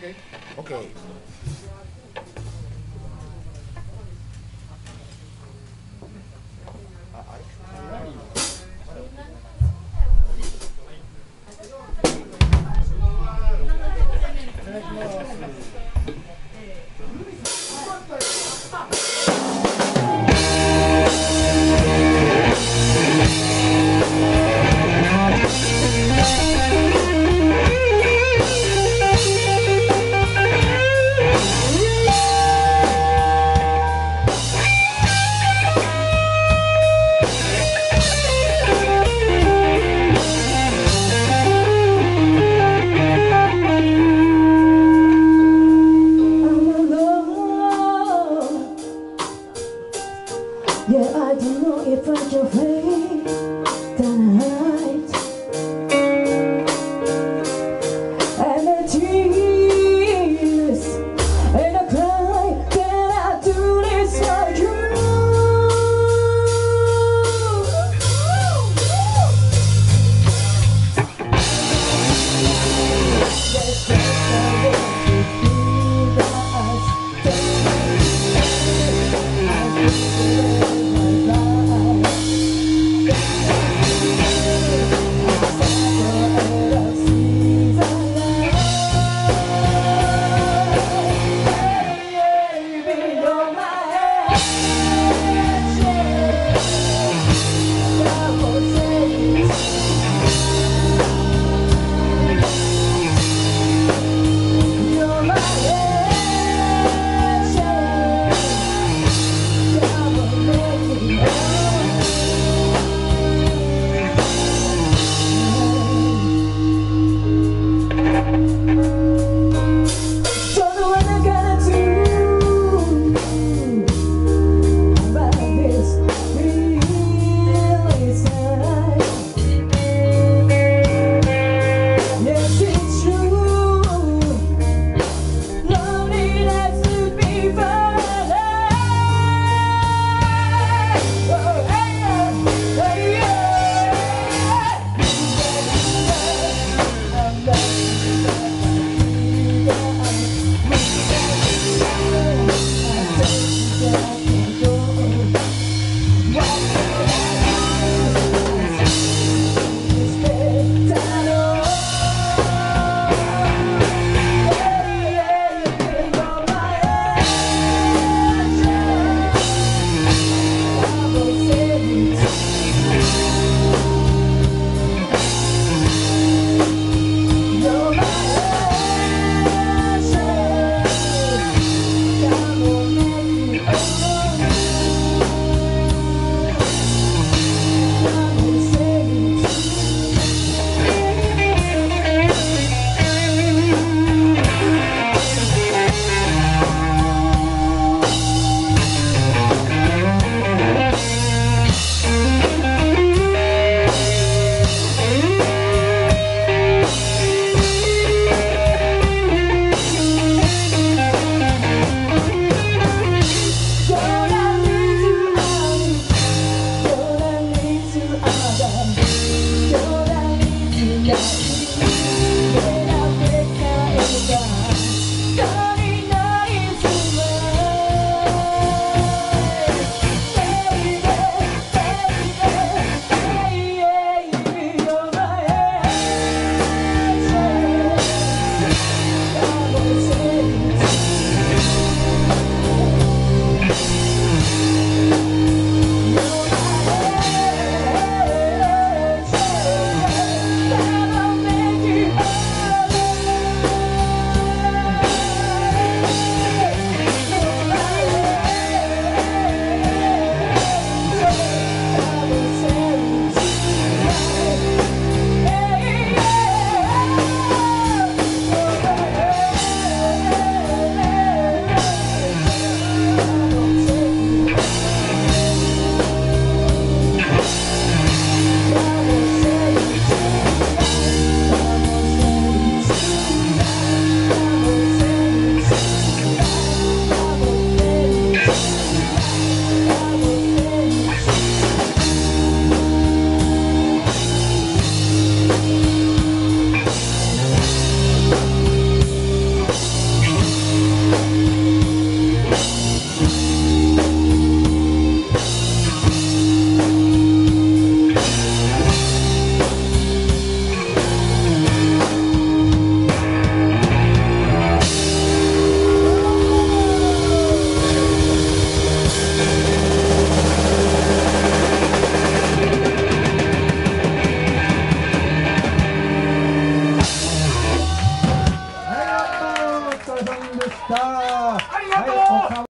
Okay. Okay. Yeah, I don't know if I can play that.